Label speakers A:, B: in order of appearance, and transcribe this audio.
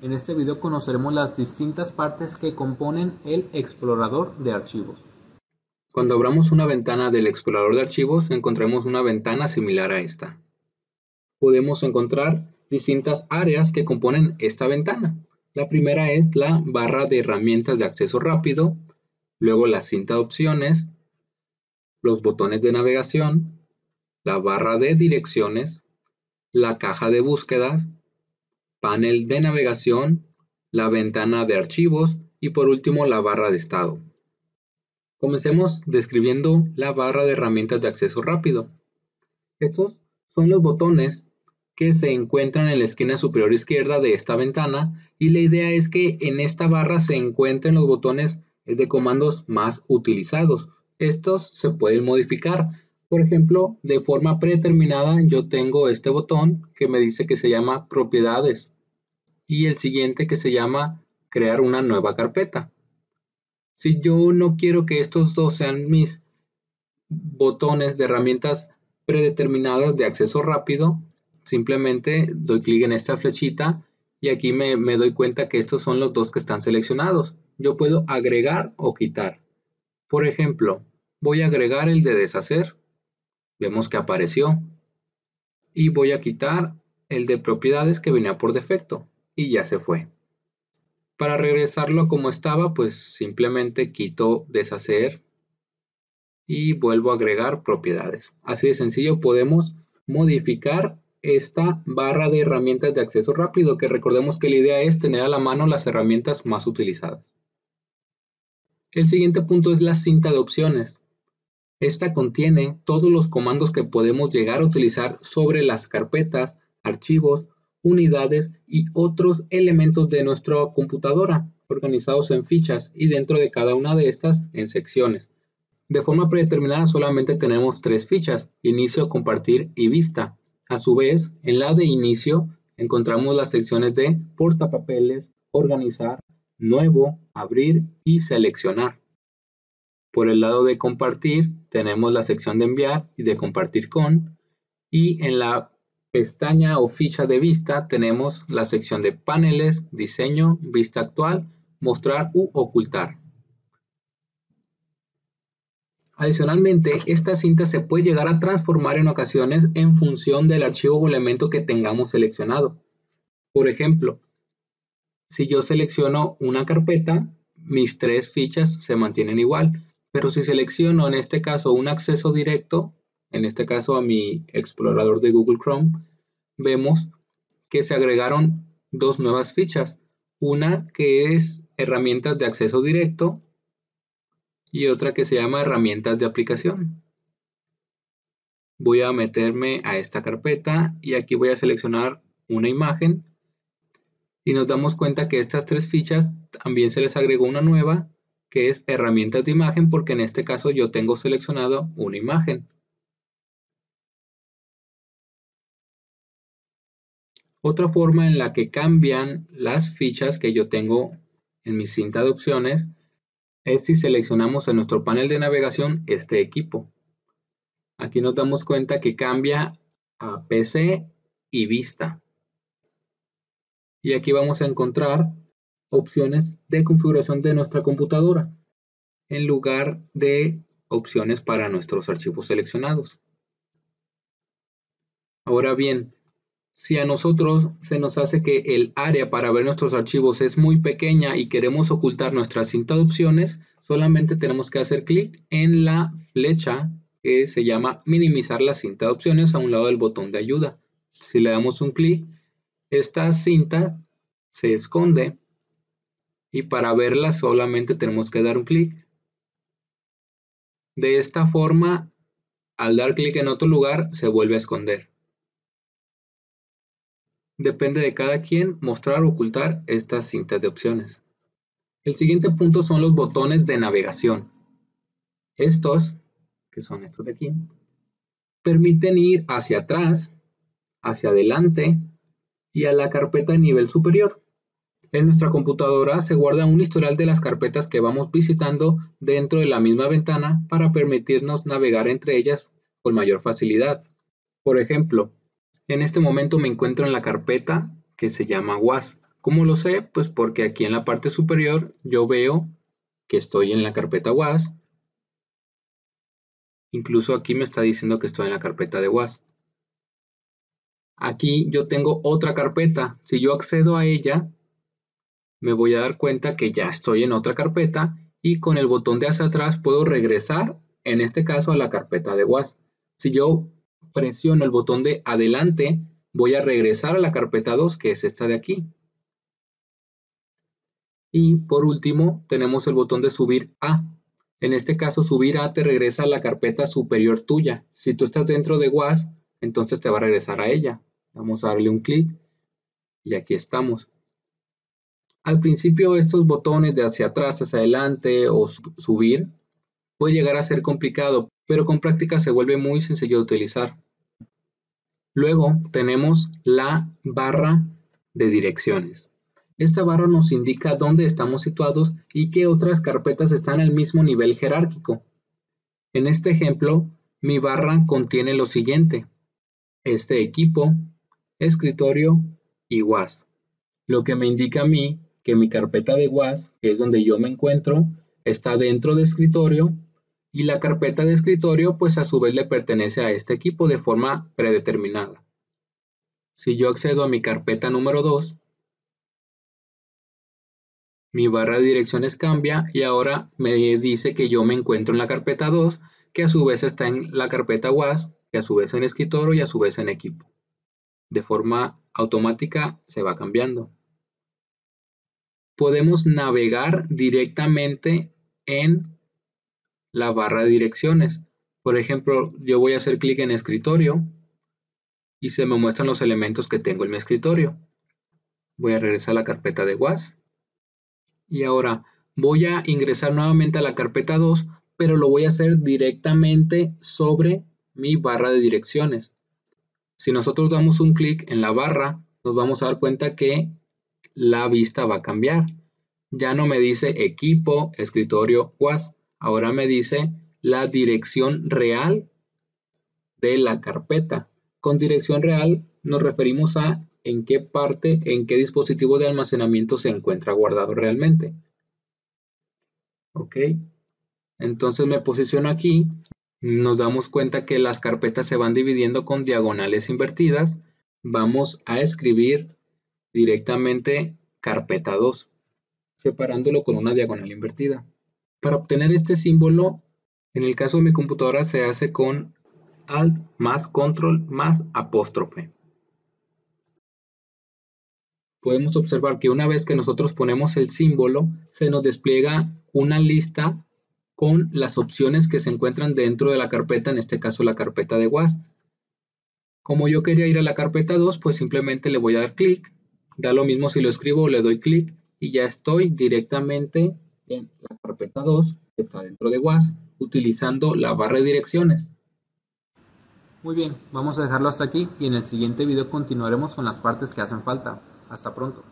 A: En este video conoceremos las distintas partes que componen el explorador de archivos.
B: Cuando abramos una ventana del explorador de archivos, encontraremos una ventana similar a esta. Podemos encontrar distintas áreas que componen esta ventana. La primera es la barra de herramientas de acceso rápido, luego la cinta de opciones, los botones de navegación, la barra de direcciones, la caja de búsquedas, panel de navegación, la ventana de archivos y por último la barra de estado. Comencemos describiendo la barra de herramientas de acceso rápido. Estos son los botones que se encuentran en la esquina superior izquierda de esta ventana y la idea es que en esta barra se encuentren los botones de comandos más utilizados. Estos se pueden modificar. Por ejemplo, de forma predeterminada yo tengo este botón que me dice que se llama propiedades y el siguiente que se llama crear una nueva carpeta. Si yo no quiero que estos dos sean mis botones de herramientas predeterminadas de acceso rápido, simplemente doy clic en esta flechita y aquí me, me, doy cuenta que estos son los dos que están seleccionados. Yo puedo agregar o quitar. Por ejemplo, voy a agregar el de deshacer. Vemos que apareció. Y voy a quitar el de propiedades que venía por defecto y ya se fue. Para regresarlo como estaba, pues simplemente quito deshacer y vuelvo a agregar propiedades. Así de sencillo podemos modificar esta barra de herramientas de acceso rápido, que recordemos que la idea es tener a la mano las herramientas más utilizadas. El siguiente punto es la cinta de opciones. Esta contiene todos los comandos que podemos llegar a utilizar sobre las carpetas, archivos unidades y otros elementos de nuestra computadora, organizados en fichas y dentro de cada una de estas en secciones. De forma predeterminada solamente tenemos tres fichas, inicio, compartir y vista. A su vez, en la de inicio encontramos las secciones de portapapeles, organizar, nuevo, abrir y seleccionar. Por el lado de compartir tenemos la sección de enviar y de compartir con y en la pestaña o ficha de vista tenemos la sección de paneles, diseño, vista actual, mostrar u ocultar. Adicionalmente, esta cinta se puede llegar a transformar en ocasiones en función del archivo o elemento que tengamos seleccionado. Por ejemplo, si yo selecciono una carpeta, mis tres fichas se mantienen igual, pero si selecciono en este caso un acceso directo, en este caso a mi explorador de Google Chrome, vemos que se agregaron dos nuevas fichas. Una que es herramientas de acceso directo y otra que se llama herramientas de aplicación. Voy a meterme a esta carpeta y aquí voy a seleccionar una imagen y nos damos cuenta que estas tres fichas también se les agregó una nueva que es herramientas de imagen porque en este caso yo tengo seleccionado una imagen. Otra forma en la que cambian las fichas que yo tengo en mi cinta de opciones es si seleccionamos en nuestro panel de navegación este equipo. Aquí nos damos cuenta que cambia a PC y vista. Y aquí vamos a encontrar opciones de configuración de nuestra computadora en lugar de opciones para nuestros archivos seleccionados. Ahora bien, si a nosotros se nos hace que el área para ver nuestros archivos es muy pequeña y queremos ocultar nuestra cinta de opciones, solamente tenemos que hacer clic en la flecha que se llama minimizar la cinta de opciones a un lado del botón de ayuda. Si le damos un clic, esta cinta se esconde y para verla solamente tenemos que dar un clic. De esta forma, al dar clic en otro lugar, se vuelve a esconder. Depende de cada quien mostrar o ocultar estas cintas de opciones. El siguiente punto son los botones de navegación. Estos, que son estos de aquí, permiten ir hacia atrás, hacia adelante y a la carpeta de nivel superior. En nuestra computadora se guarda un historial de las carpetas que vamos visitando dentro de la misma ventana para permitirnos navegar entre ellas con mayor facilidad. Por ejemplo, en este momento me encuentro en la carpeta que se llama WAS. ¿Cómo lo sé? Pues porque aquí en la parte superior yo veo que estoy en la carpeta WAS. Incluso aquí me está diciendo que estoy en la carpeta de WAS. Aquí yo tengo otra carpeta. Si yo accedo a ella, me voy a dar cuenta que ya estoy en otra carpeta y con el botón de hacia atrás puedo regresar, en este caso, a la carpeta de WAS. Si yo presiono el botón de adelante, voy a regresar a la carpeta 2, que es esta de aquí. Y por último, tenemos el botón de subir a. En este caso, subir a te regresa a la carpeta superior tuya. Si tú estás dentro de WAS, entonces te va a regresar a ella. Vamos a darle un clic y aquí estamos. Al principio estos botones de hacia atrás, hacia adelante o subir puede llegar a ser complicado, pero con práctica se vuelve muy sencillo de utilizar. Luego tenemos la barra de direcciones. Esta barra nos indica dónde estamos situados y qué otras carpetas están al mismo nivel jerárquico. En este ejemplo, mi barra contiene lo siguiente. Este equipo, escritorio y WAS. Lo que me indica a mí que mi carpeta de WAS, que es donde yo me encuentro, está dentro de escritorio y la carpeta de escritorio pues a su vez le pertenece a este equipo de forma predeterminada. Si yo accedo a mi carpeta número 2, mi barra de direcciones cambia y ahora me dice que yo me encuentro en la carpeta 2, que a su vez está en la carpeta WAS, que a su vez en escritorio y a su vez en equipo. De forma automática se va cambiando. Podemos navegar directamente en la barra de direcciones. Por ejemplo, yo voy a hacer clic en escritorio y se me muestran los elementos que tengo en mi escritorio. Voy a regresar a la carpeta de WAS y ahora voy a ingresar nuevamente a la carpeta 2, pero lo voy a hacer directamente sobre mi barra de direcciones. Si nosotros damos un clic en la barra, nos vamos a dar cuenta que la vista va a cambiar. Ya no me dice equipo, escritorio, WAS. Ahora me dice la dirección real de la carpeta. Con dirección real nos referimos a en qué parte, en qué dispositivo de almacenamiento se encuentra guardado realmente. Ok, entonces me posiciono aquí, nos damos cuenta que las carpetas se van dividiendo con diagonales invertidas. Vamos a escribir directamente carpeta 2, separándolo con una diagonal invertida. Para obtener este símbolo, en el caso de mi computadora se hace con Alt más Control más apóstrofe podemos observar que una vez que nosotros ponemos el símbolo, se nos despliega una lista con las opciones que se encuentran dentro de la carpeta, en este caso la carpeta de WAS. Como yo quería ir a la carpeta 2, pues simplemente le voy a dar clic. Da lo mismo si lo escribo le doy clic y ya estoy directamente en la carpeta 2, que está dentro de WAS, utilizando la barra de direcciones.
A: Muy bien, vamos a dejarlo hasta aquí y en el siguiente video continuaremos con las partes que hacen falta. Hasta pronto.